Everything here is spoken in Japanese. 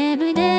Everyday